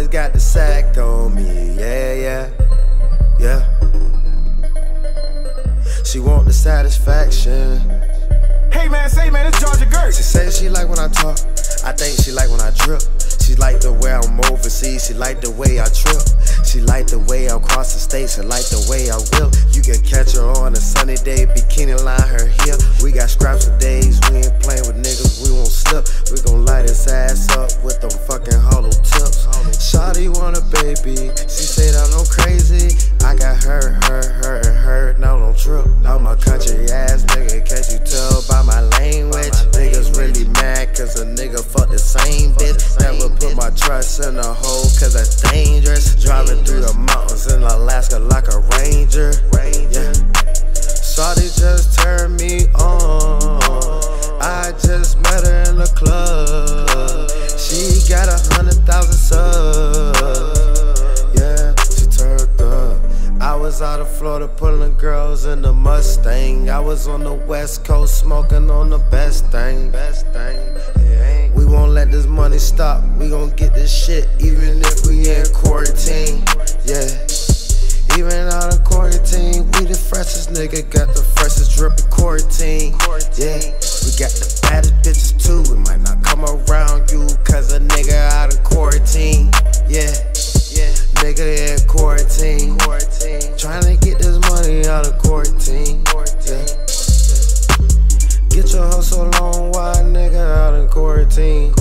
always got the sack on me, yeah, yeah, yeah. She want the satisfaction. Hey man, say man, it's Georgia Gurt. She say she like when I talk. I think she like when I drip. She like the way I'm overseas. She like the way I trip. She like the way I'm cross the states. She like the way I whip. You can catch her on a sunny day. Bikini line her hip. We got scraps for baby. She said I'm no crazy. I got her, her, her, her. Now don't trip. I'm a country ass nigga. Can't you tell by my language? Niggas really mad cause a nigga fuck the same bitch. Never put my trust in a hoe cause that's dangerous. Driving through the mountains in Alaska like a ranger. Yeah. Shawty just turned me on. I just met her in the club. She got a hundred thousand subs. Out of Florida pulling girls in the Mustang. I was on the West Coast smoking on the best thing. Best thing. We won't let this money stop. We gon' get this shit even if we in quarantine. Yeah. Even out of quarantine, we the freshest nigga, got the freshest drip in quarantine. Yeah, we got the baddest Hustle long, why nigga out in quarantine?